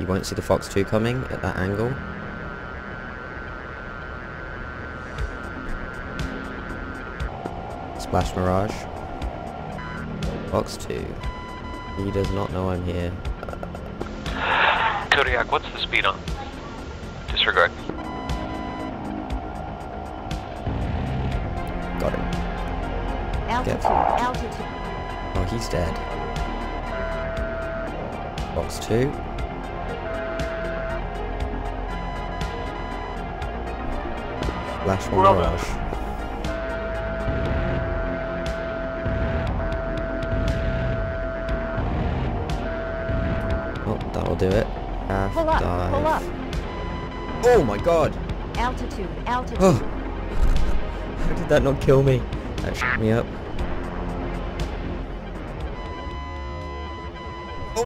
You won't see the Fox 2 coming at that angle. Splash Mirage. Fox 2. He does not know I'm here. Kodiak, what's the speed on? Disregard. Got him. Altitude, altitude. Oh, he's dead. Fox 2. Splash Well Mirage. Oh, that'll do it. Half Pull up, dive. pull up. Oh my god! Altitude, altitude. Oh! How did that not kill me? That shut me up.